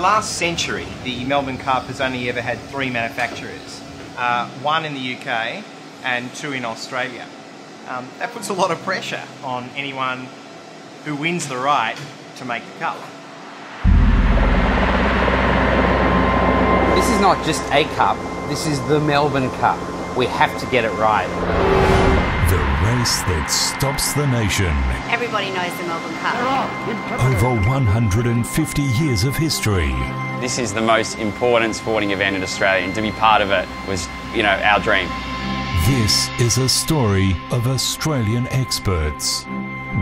Last century, the Melbourne Cup has only ever had three manufacturers, uh, one in the UK and two in Australia. Um, that puts a lot of pressure on anyone who wins the right to make the cup. This is not just a cup, this is the Melbourne Cup. We have to get it right. The race that stops the nation. Everybody knows the Melbourne Cup. Over 150 years of history. This is the most important sporting event in Australia, and to be part of it was, you know, our dream. This is a story of Australian experts.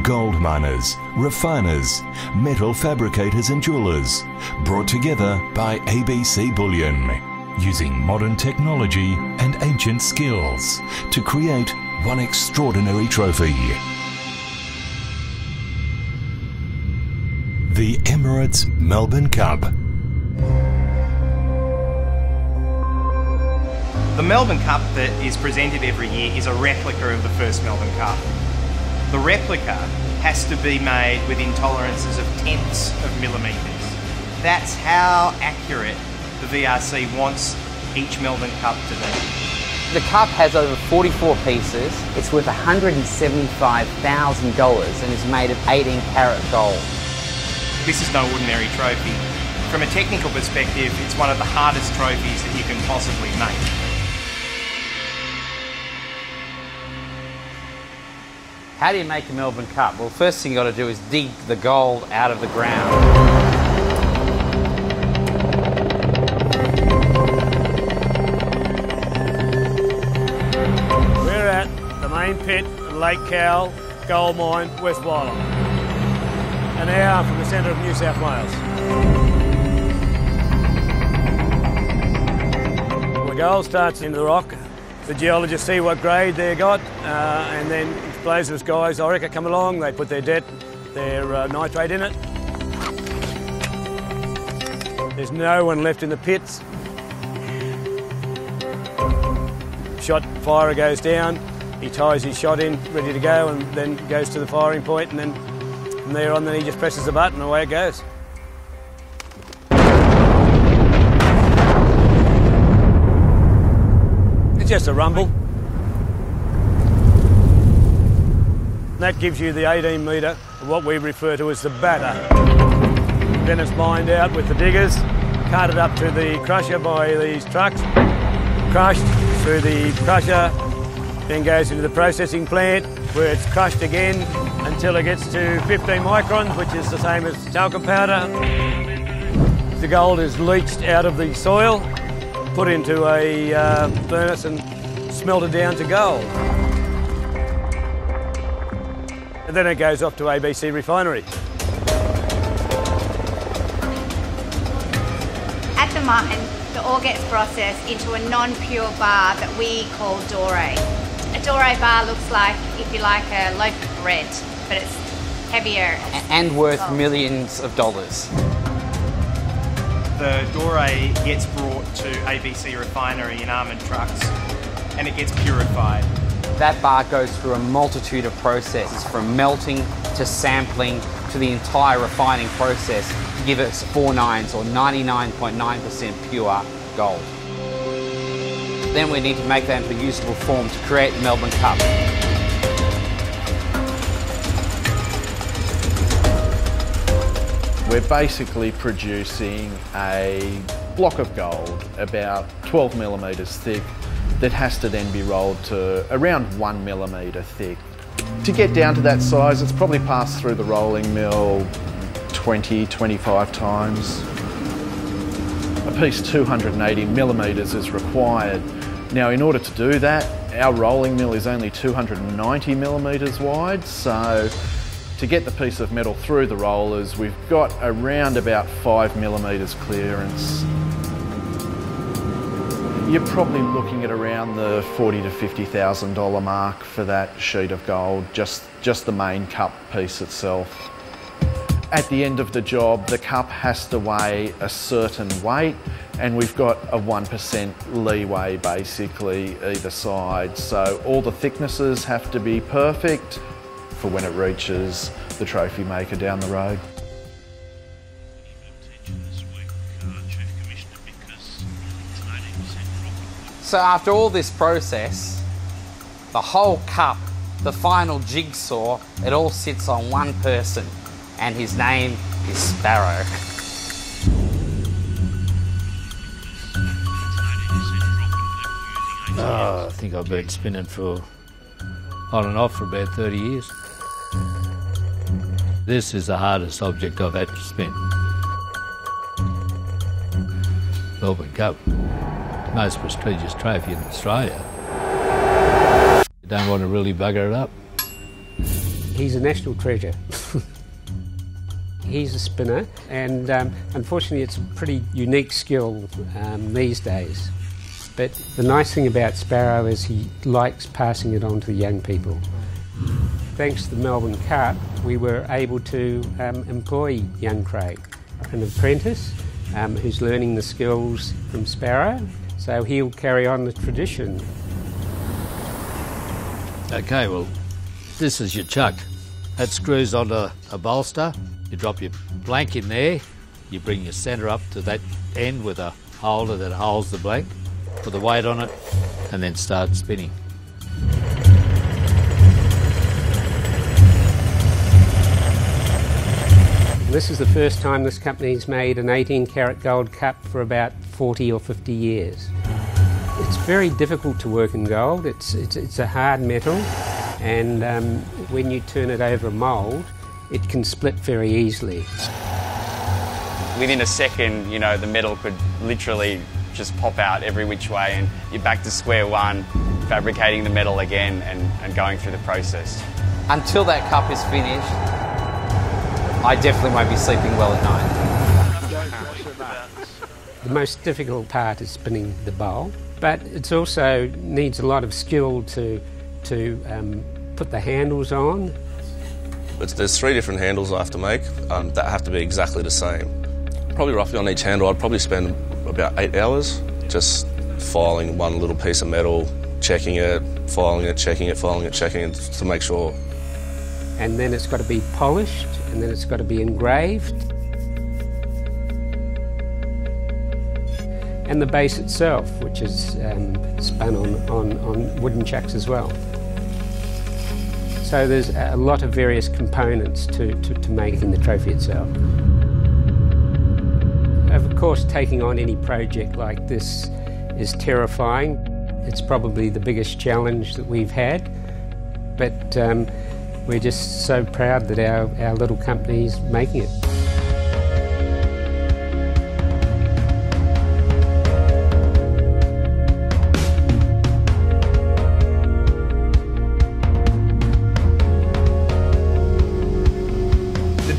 Gold miners, refiners, metal fabricators, and jewelers, brought together by ABC Bullion, using modern technology and ancient skills to create one extraordinary trophy. The Emirates Melbourne Cup. The Melbourne Cup that is presented every year is a replica of the first Melbourne Cup. The replica has to be made within tolerances of tenths of millimetres. That's how accurate the VRC wants each Melbourne Cup to be. The cup has over 44 pieces. It's worth $175,000 and is made of 18 karat gold. This is no ordinary trophy. From a technical perspective, it's one of the hardest trophies that you can possibly make. How do you make a Melbourne Cup? Well, first thing you've got to do is dig the gold out of the ground. Lake Cowal Gold Mine, West Wyalong. An hour from the centre of New South Wales. The gold starts into the rock. The geologists see what grade they got, uh, and then explosives guys, I reckon, come along. They put their debt, their uh, nitrate in it. There's no one left in the pits. Shot fire goes down. He ties his shot in, ready to go, and then goes to the firing point, and then from there on, then he just presses the button, and away it goes. It's just a rumble. That gives you the 18 metre, what we refer to as the batter. Then it's mined out with the diggers, carted up to the crusher by these trucks, crushed through the crusher, then goes into the processing plant where it's crushed again until it gets to 15 microns, which is the same as talcum powder. The gold is leached out of the soil, put into a uh, furnace and smelted down to gold. And then it goes off to ABC Refinery. At the mine, the ore gets processed into a non-pure bar that we call doré. A doré bar looks like, if you like, a loaf of bread, but it's heavier. And worth Gold. millions of dollars. The doré gets brought to ABC Refinery in armoured trucks and it gets purified. That bar goes through a multitude of processes from melting to sampling to the entire refining process to give us four nines or 99.9% pure gold. Then we need to make that into a usable form to create the Melbourne Cup. We're basically producing a block of gold about 12 millimetres thick that has to then be rolled to around one millimetre thick. To get down to that size, it's probably passed through the rolling mill 20, 25 times. A piece 280 millimetres is required. Now, in order to do that, our rolling mill is only 290 millimetres wide, so to get the piece of metal through the rollers, we've got around about five millimetres clearance. You're probably looking at around the forty to fifty thousand dollar mark for that sheet of gold, just just the main cup piece itself. At the end of the job, the cup has to weigh a certain weight, and we've got a 1% leeway basically either side. So all the thicknesses have to be perfect for when it reaches the trophy maker down the road. So after all this process, the whole cup, the final jigsaw, it all sits on one person and his name is Sparrow. Oh, I think I've been spinning for on and off for about 30 years. This is the hardest object I've had to spin. Melbourne Cup, most prestigious trophy in Australia. You don't want to really bugger it up. He's a national treasure. He's a spinner, and um, unfortunately, it's a pretty unique skill um, these days. But the nice thing about Sparrow is he likes passing it on to the young people. Thanks to the Melbourne Cup, we were able to um, employ young Craig, an apprentice um, who's learning the skills from Sparrow, so he'll carry on the tradition. Okay, well, this is your chuck. That screws onto a bolster. You drop your blank in there. You bring your centre up to that end with a holder that holds the blank. Put the weight on it, and then start spinning. This is the first time this company's made an 18 karat gold cup for about 40 or 50 years. It's very difficult to work in gold. It's, it's, it's a hard metal, and um, when you turn it over a mould, it can split very easily. Within a second, you know, the metal could literally just pop out every which way, and you're back to square one, fabricating the metal again and, and going through the process. Until that cup is finished, I definitely won't be sleeping well at night. The most difficult part is spinning the bowl, but it also needs a lot of skill to, to um, put the handles on. It's, there's three different handles I have to make um, that have to be exactly the same. Probably roughly on each handle, I'd probably spend about eight hours just filing one little piece of metal, checking it, filing it, checking it, filing it, checking it to make sure. And then it's got to be polished, and then it's got to be engraved. And the base itself, which is um, spun on, on, on wooden chucks as well. So there's a lot of various components to, to, to making the trophy itself. Of course, taking on any project like this is terrifying. It's probably the biggest challenge that we've had, but um, we're just so proud that our, our little company's making it.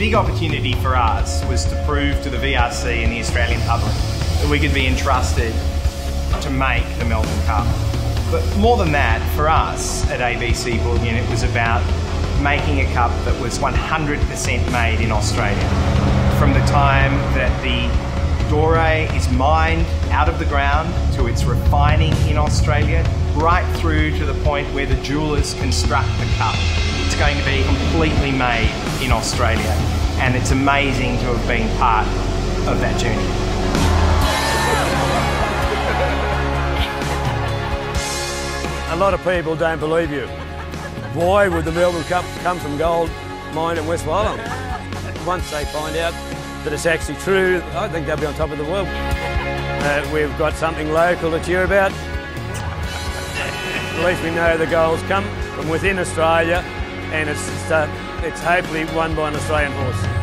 Big opportunity for us was to prove to the VRC and the Australian public that we could be entrusted to make the Melbourne Cup. But more than that, for us at ABC Bullion, it was about making a cup that was 100% made in Australia. From the time that the doré is mined out of the ground to its refining in Australia, right through to the point where the jewelers construct the cup. It's going to be completely made in Australia, and it's amazing to have been part of that journey. A lot of people don't believe you. Why would the Melbourne Cup come from gold mine in West Wyalong? Once they find out that it's actually true, I think they'll be on top of the world. Uh, we've got something local to cheer about. At least we know the goals come from within Australia and it's, uh, it's hopefully won by an Australian horse.